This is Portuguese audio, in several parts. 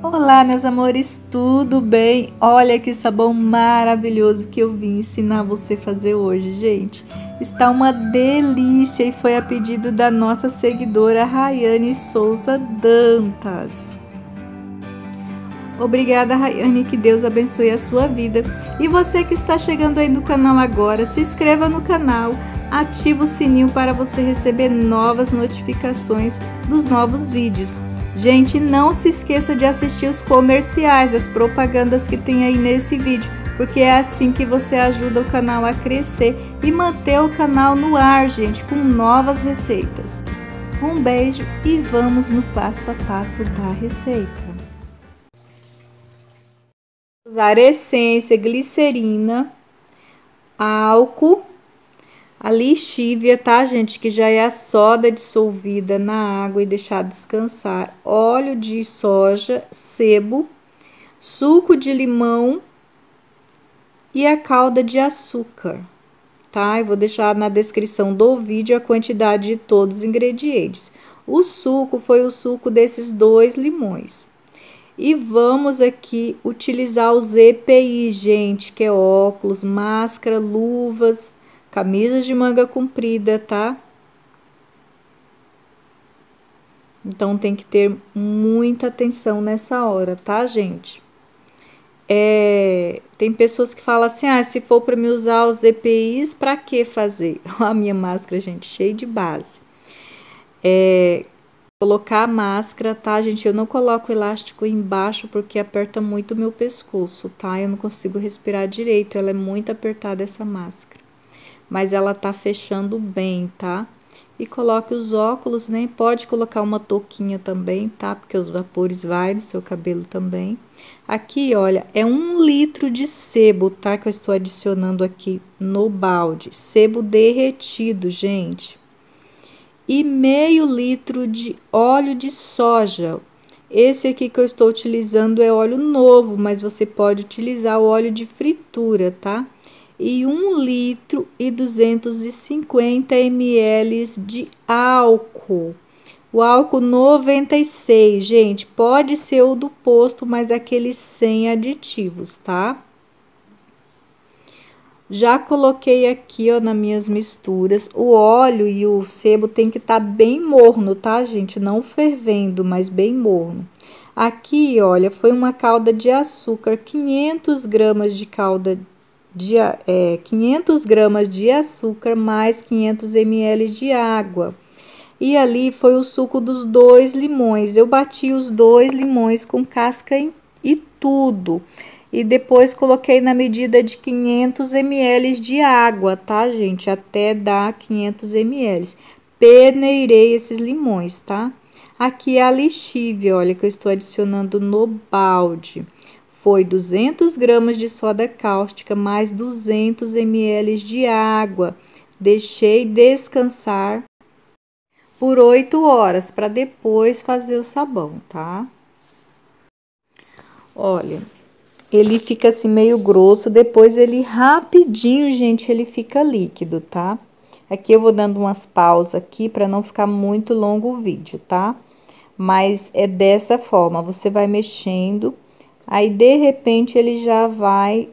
Olá, meus amores, tudo bem? Olha que sabão maravilhoso que eu vim ensinar você a fazer hoje, gente. Está uma delícia e foi a pedido da nossa seguidora Rayane Souza Dantas. Obrigada, Rayane, que Deus abençoe a sua vida. E você que está chegando aí no canal agora, se inscreva no canal, ativa o sininho para você receber novas notificações dos novos vídeos. Gente, não se esqueça de assistir os comerciais, as propagandas que tem aí nesse vídeo, porque é assim que você ajuda o canal a crescer e manter o canal no ar, gente, com novas receitas. Um beijo e vamos no passo a passo da receita. Usar essência, glicerina, álcool a lixívia, tá, gente? Que já é a soda dissolvida na água e deixar descansar. Óleo de soja, sebo, suco de limão e a calda de açúcar, tá? Eu vou deixar na descrição do vídeo a quantidade de todos os ingredientes. O suco foi o suco desses dois limões. E vamos aqui utilizar os EPI, gente, que é óculos, máscara, luvas Camisas de manga comprida, tá? Então tem que ter muita atenção nessa hora, tá, gente? É, tem pessoas que falam assim: ah, se for para me usar os EPIs, para que fazer? A minha máscara, gente, cheia de base. É, colocar a máscara, tá, gente? Eu não coloco elástico embaixo porque aperta muito o meu pescoço, tá? Eu não consigo respirar direito, ela é muito apertada essa máscara mas ela tá fechando bem, tá? E coloque os óculos, né? Pode colocar uma touquinha também, tá? Porque os vapores vai no seu cabelo também. Aqui, olha, é um litro de sebo, tá? Que eu estou adicionando aqui no balde. Sebo derretido, gente. E meio litro de óleo de soja. Esse aqui que eu estou utilizando é óleo novo, mas você pode utilizar o óleo de fritura, tá? E 1 litro e 250 ml de álcool. O álcool 96, gente, pode ser o do posto, mas aquele sem aditivos, tá? Já coloquei aqui, ó, nas minhas misturas. O óleo e o sebo tem que estar tá bem morno, tá, gente? Não fervendo, mas bem morno. Aqui, olha, foi uma calda de açúcar, 500 gramas de calda de é, 500 gramas de açúcar mais 500 ml de água. E ali foi o suco dos dois limões. Eu bati os dois limões com casca e tudo. E depois coloquei na medida de 500 ml de água, tá, gente? Até dar 500 ml. Peneirei esses limões, tá? Aqui é a lixívia, olha, que eu estou adicionando no balde foi 200 gramas de soda cáustica mais 200 ml de água. Deixei descansar por 8 horas para depois fazer o sabão, tá? Olha, ele fica assim meio grosso, depois ele rapidinho, gente, ele fica líquido, tá? Aqui eu vou dando umas pausas aqui para não ficar muito longo o vídeo, tá? Mas é dessa forma, você vai mexendo Aí, de repente, ele já vai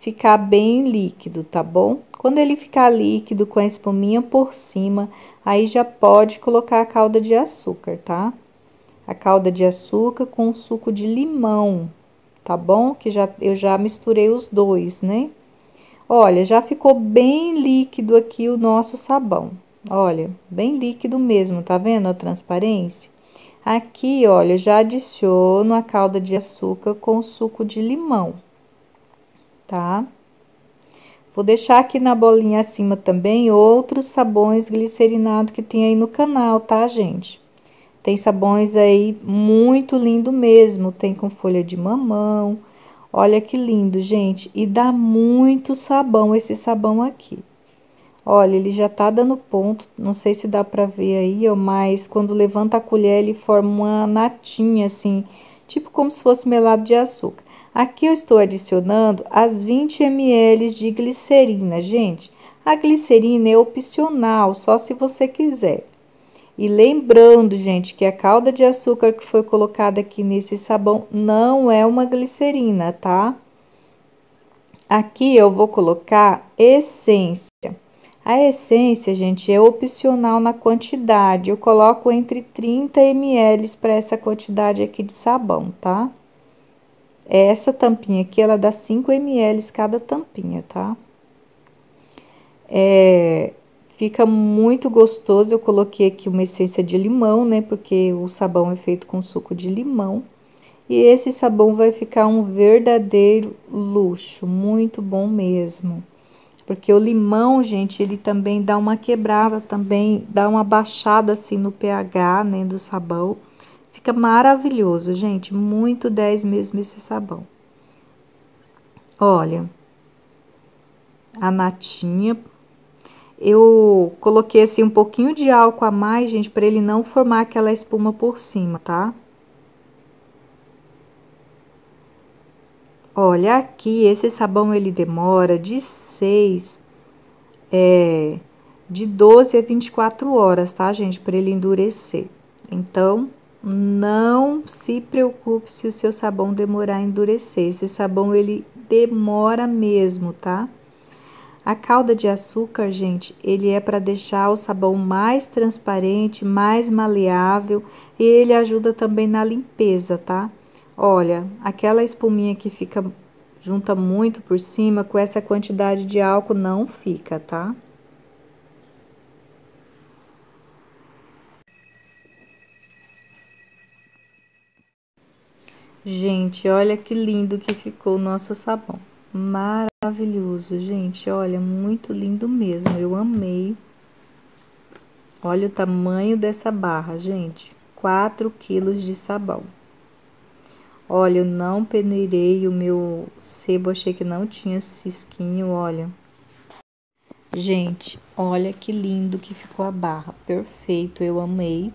ficar bem líquido, tá bom? Quando ele ficar líquido com a espuminha por cima, aí já pode colocar a calda de açúcar, tá? A calda de açúcar com suco de limão, tá bom? Que já eu já misturei os dois, né? Olha, já ficou bem líquido aqui o nosso sabão. Olha, bem líquido mesmo, tá vendo a transparência? Aqui, olha, já adiciono a calda de açúcar com suco de limão, tá? Vou deixar aqui na bolinha acima também outros sabões glicerinados que tem aí no canal, tá, gente? Tem sabões aí muito lindo mesmo, tem com folha de mamão. Olha que lindo, gente, e dá muito sabão esse sabão aqui. Olha, ele já tá dando ponto, não sei se dá pra ver aí, ó, mas quando levanta a colher, ele forma uma natinha, assim, tipo como se fosse melado de açúcar. Aqui eu estou adicionando as 20 ml de glicerina, gente. A glicerina é opcional, só se você quiser. E lembrando, gente, que a calda de açúcar que foi colocada aqui nesse sabão não é uma glicerina, tá? Aqui eu vou colocar essência. A essência, gente, é opcional na quantidade. Eu coloco entre 30 ml para essa quantidade aqui de sabão, tá? Essa tampinha aqui, ela dá 5 ml cada tampinha, tá? É, fica muito gostoso. Eu coloquei aqui uma essência de limão, né? Porque o sabão é feito com suco de limão. E esse sabão vai ficar um verdadeiro luxo, muito bom mesmo. Porque o limão, gente, ele também dá uma quebrada, também dá uma baixada assim no pH, né, do sabão. Fica maravilhoso, gente, muito 10 mesmo esse sabão. Olha, a natinha. Eu coloquei assim um pouquinho de álcool a mais, gente, para ele não formar aquela espuma por cima, tá? Olha, aqui esse sabão ele demora de 6, é, de 12 a 24 horas, tá, gente? Para ele endurecer. Então, não se preocupe se o seu sabão demorar a endurecer. Esse sabão ele demora mesmo, tá? A calda de açúcar, gente, ele é para deixar o sabão mais transparente, mais maleável e ele ajuda também na limpeza, tá? Olha, aquela espuminha que fica junta muito por cima, com essa quantidade de álcool não fica, tá? Gente, olha que lindo que ficou o nosso sabão. Maravilhoso, gente. Olha, muito lindo mesmo. Eu amei. Olha o tamanho dessa barra, gente. 4 quilos de sabão. Olha, eu não peneirei o meu sebo, achei que não tinha cisquinho, olha. Gente, olha que lindo que ficou a barra, perfeito, eu amei.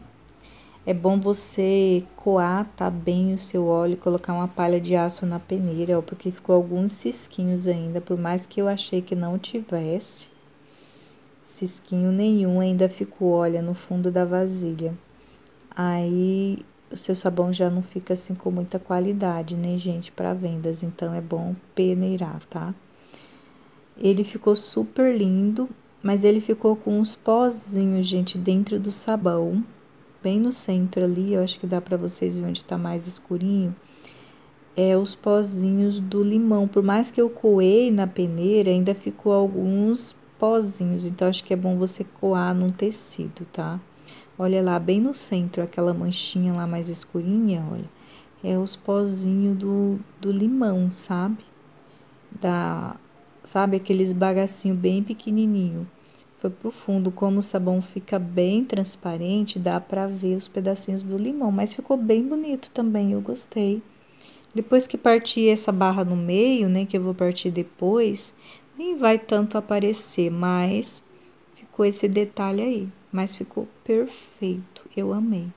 É bom você coar, tá bem o seu óleo, colocar uma palha de aço na peneira, ó, porque ficou alguns cisquinhos ainda, por mais que eu achei que não tivesse. Cisquinho nenhum ainda ficou, olha, no fundo da vasilha. Aí o seu sabão já não fica assim com muita qualidade, né, gente, para vendas. Então é bom peneirar, tá? Ele ficou super lindo, mas ele ficou com uns pozinhos, gente, dentro do sabão, bem no centro ali. Eu acho que dá para vocês ver onde tá mais escurinho. É os pozinhos do limão. Por mais que eu coei na peneira, ainda ficou alguns pozinhos. Então acho que é bom você coar num tecido, tá? Olha lá, bem no centro, aquela manchinha lá mais escurinha, olha. É os pozinhos do, do limão, sabe? Da, sabe, aqueles bagacinho bem pequenininho. Foi pro fundo, como o sabão fica bem transparente, dá pra ver os pedacinhos do limão. Mas ficou bem bonito também, eu gostei. Depois que partir essa barra no meio, né, que eu vou partir depois, nem vai tanto aparecer, mas ficou esse detalhe aí mas ficou perfeito. Eu amei.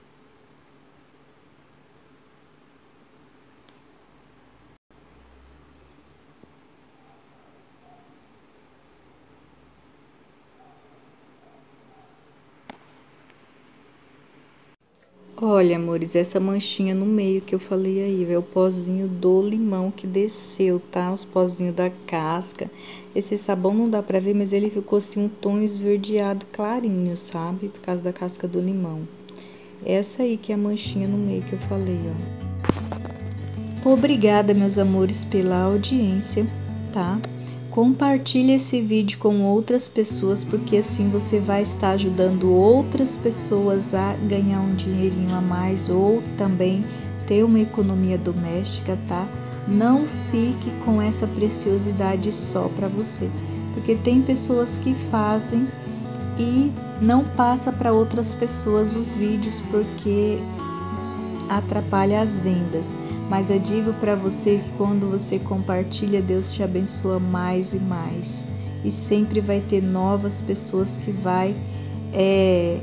Olha, amores, essa manchinha no meio que eu falei aí, é o pozinho do limão que desceu, tá? Os pozinhos da casca. Esse sabão não dá pra ver, mas ele ficou assim um tom esverdeado clarinho, sabe? Por causa da casca do limão. Essa aí que é a manchinha no meio que eu falei, ó. Obrigada, meus amores, pela audiência, tá? Compartilhe esse vídeo com outras pessoas, porque assim você vai estar ajudando outras pessoas a ganhar um dinheirinho a mais ou também ter uma economia doméstica, tá? Não fique com essa preciosidade só para você, porque tem pessoas que fazem e não passa para outras pessoas os vídeos porque atrapalha as vendas. Mas eu digo para você que quando você compartilha, Deus te abençoa mais e mais. E sempre vai ter novas pessoas que vai, é,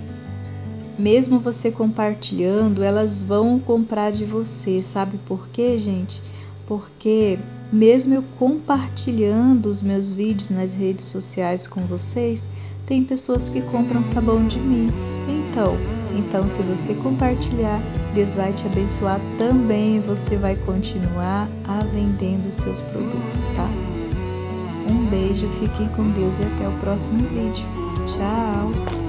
mesmo você compartilhando, elas vão comprar de você. Sabe por quê, gente? porque mesmo eu compartilhando os meus vídeos nas redes sociais com vocês, tem pessoas que compram sabão de mim. Então, Então, se você compartilhar, Deus vai te abençoar também e você vai continuar a vendendo seus produtos, tá? Um beijo, fiquem com Deus e até o próximo vídeo. Tchau!